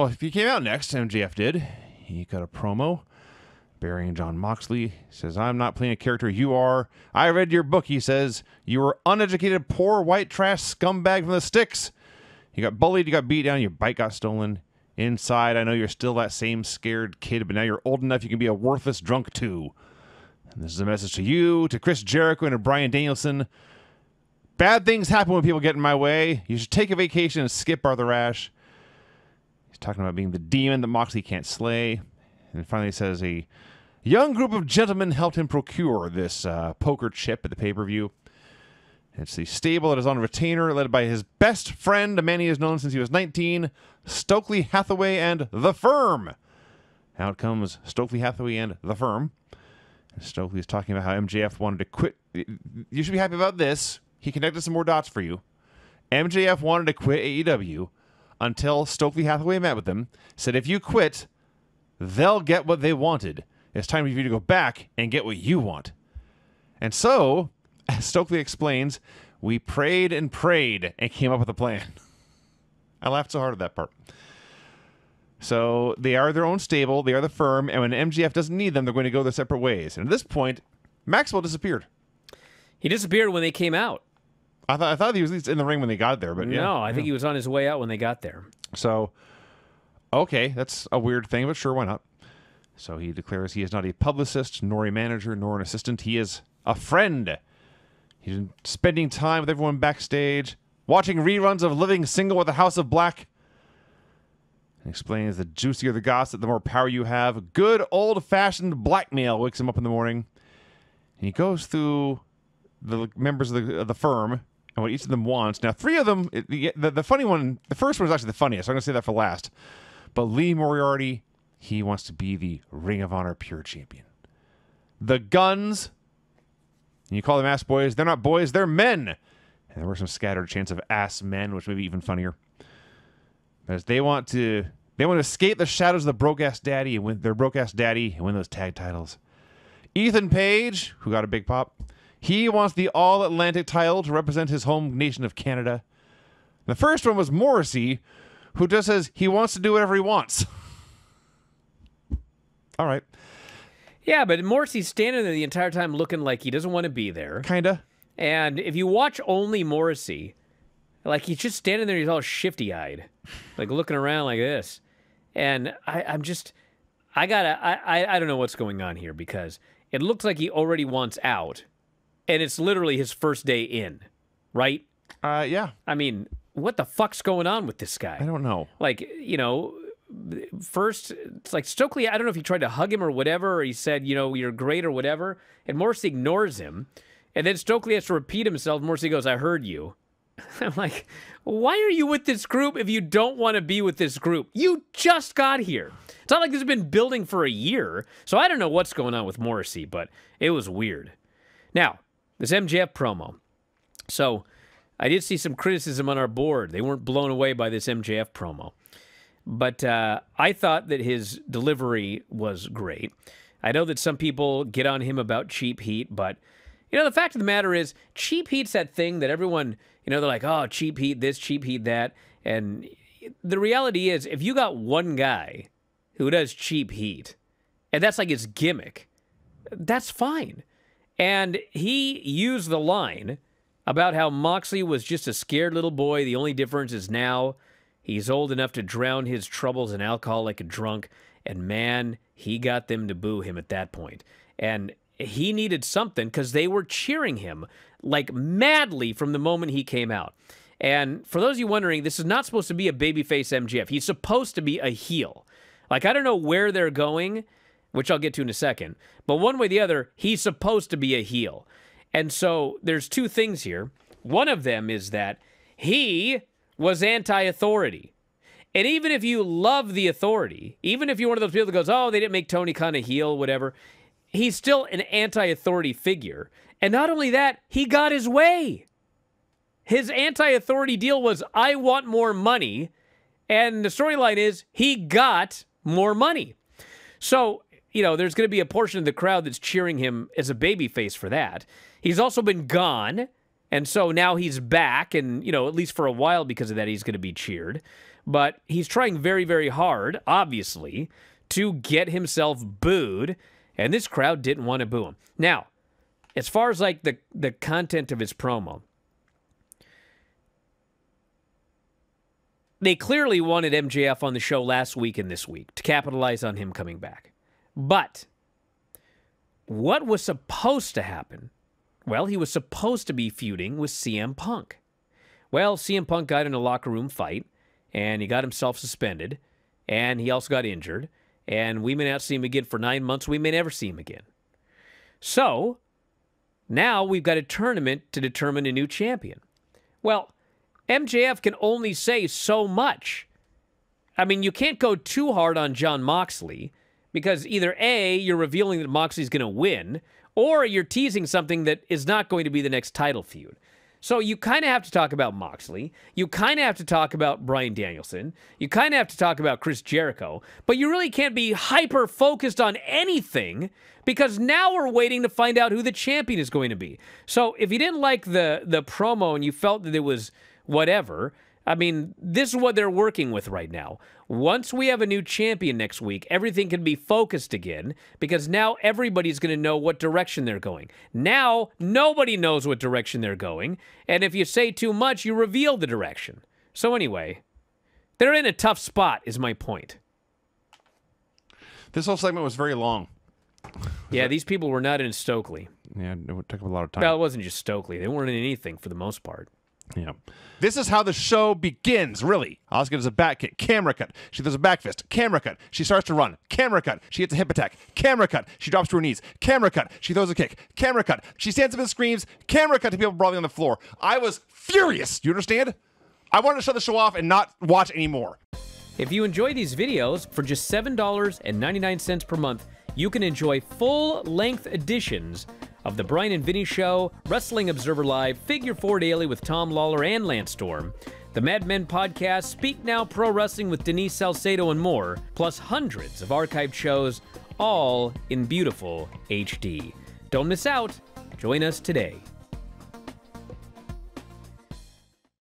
Well, if he came out next, MJF did. He got a promo burying Jon Moxley. Says, I'm not playing a character, you are. I read your book, he says. You were uneducated, poor white trash scumbag from the sticks. You got bullied, you got beat down, your bike got stolen. Inside, I know you're still that same scared kid, but now you're old enough you can be a worthless drunk too. And this is a message to you, to Chris Jericho, and to Bryan Danielson. Bad things happen when people get in my way. You should take a vacation and skip Arthur Ashe. Talking about being the demon that Moxley can't slay. And finally, he says a young group of gentlemen helped him procure this uh, poker chip at the pay per view. It's the stable that is on retainer, led by his best friend, a man he has known since he was 19, Stokely Hathaway and The Firm. Out comes Stokely Hathaway and The Firm. Stokely is talking about how MJF wanted to quit. You should be happy about this. He connected some more dots for you. MJF wanted to quit AEW until Stokely Hathaway met with them, said, if you quit, they'll get what they wanted. It's time for you to go back and get what you want. And so, as Stokely explains, we prayed and prayed and came up with a plan. I laughed so hard at that part. So they are their own stable, they are the firm, and when MJF doesn't need them, they're going to go their separate ways. And at this point, Maxwell disappeared. He disappeared when they came out. I thought I thought he was at least in the ring when they got there, but yeah. No, I think he was on his way out when they got there. So, okay, that's a weird thing, but sure, why not? So he declares he is not a publicist, nor a manager, nor an assistant. He is a friend. He's been spending time with everyone backstage, watching reruns of Living Single with the House of Black. And explains the juicier the gossip, the more power you have. Good old fashioned blackmail wakes him up in the morning. And he goes through the members of the, of the firm and what each of them wants. Now, three of them, the, the, the funny one, the first one is actually the funniest. So I'm going to say that for last. But Lee Moriarty, he wants to be the Ring of Honor Pure Champion. The Gunns, you call them ass boys, they're not boys, they're men. And there were some scattered chants of ass men, which may be even funnier. As they want to, they want to escape the shadows of the broke ass daddy and win their broke ass daddy and win those tag titles. Ethan Page, who got a big pop, he wants the All Atlantic title to represent his home nation of Canada. The first one was Morrissey, who just says he wants to do whatever he wants. All right, Yeah, but Morrissey's standing there the entire time looking like he doesn't want to be there. kinda. And if you watch only Morrissey, like he's just standing there, he's all shifty eyed, like looking around like this. And I, I'm just, I gotta, I, I, I don't know what's going on here because it looks like he already wants out, and it's literally his first day in, right? Uh, yeah, I mean, what the fuck's going on with this guy? I don't know. like you know first it's like stokely i don't know if he tried to hug him or whatever or he said you know you're great or whatever and morrissey ignores him and then stokely has to repeat himself morrissey goes i heard you i'm like why are you with this group if you don't want to be with this group you just got here it's not like this has been building for a year so i don't know what's going on with morrissey but it was weird now this mjf promo so I did see some criticism on our board. They weren't blown away by this MJF promo. But uh, I thought that his delivery was great. I know that some people get on him about cheap heat, but you know the fact of the matter is, cheap heat's that thing that everyone, you know, they're like, oh, cheap heat this, cheap heat that, and the reality is, if you got one guy who does cheap heat, and that's like his gimmick, that's fine. And he used the line about how Moxley was just a scared little boy. The only difference is now he's old enough to drown his troubles in alcohol like a drunk. And man, he got them to boo him at that point. And he needed something because they were cheering him like madly from the moment he came out. And for those of you wondering, this is not supposed to be a babyface MJF. He's supposed to be a heel. Like, I don't know where they're going, which I'll get to in a second. But one way or the other, he's supposed to be a heel. And so there's two things here. One of them is that he was anti authority. And even if you love the authority, even if you're one of those people that goes, oh, they didn't make Tony Khan a heel, whatever, he's still an anti authority figure. And not only that, he got his way. His anti authority deal was, I want more money. And the storyline is, he got more money. So, you know, there's going to be a portion of the crowd that's cheering him as a babyface for that. He's also been gone. And so now he's back, and, you know, at least for a while because of that, he's going to be cheered. but he's trying very, very hard, obviously, to get himself booed, and this crowd didn't want to boo him. Now, as far as like the the content of his promo, they clearly wanted MJF on the show last week and this week to capitalize on him coming back. But what was supposed to happen? Well, he was supposed to be feuding with CM Punk. Well, CM Punk got in a locker room fight and he got himself suspended and he also got injured and we may not see him again for 9 months, we may never see him again. So, now we've got a tournament to determine a new champion. Well, MJF can only say so much. I mean, you can't go too hard on Jon Moxley because either A, you're revealing that Moxley's going to win, or you're teasing something that is not going to be the next title feud. So you kind of have to talk about Moxley. You kind of have to talk about Bryan Danielson. You kind of have to talk about Chris Jericho. But you really can't be hyper focused on anything because now we're waiting to find out who the champion is going to be. So if you didn't like the the promo and you felt that it was whatever, I mean, this is what they're working with right now. Once we have a new champion next week, everything can be focused again because now everybody's going to know what direction they're going. Now, nobody knows what direction they're going. And if you say too much, you reveal the direction. So, anyway, they're in a tough spot, is my point. This whole segment was very long. Yeah, these people were not in Stokely. Yeah, it took up a lot of time. Well, it wasn't just Stokely. They weren't in anything for the most part. Yeah. This is how the show begins, really. Asuka does a back kick, camera cut. She does a back fist, camera cut. She starts to run, camera cut. She hits a hip attack, camera cut. She drops to her knees, camera cut. She throws a kick, camera cut. She stands up and screams, camera cut to people brawling on the floor. I was furious. Do you understand? I wanted to shut the show off and not watch anymore. If you enjoy these videos, for just $7.99 per month, you can enjoy full length editions of The Bryan and Vinny Show, Wrestling Observer Live, Figure 4 Daily with Tom Lawler and Lance Storm, the Mad Men podcast, Speak Now Pro Wrestling with Denise Salcedo, and more, plus hundreds of archived shows, all in beautiful HD. Don't miss out. Join us today.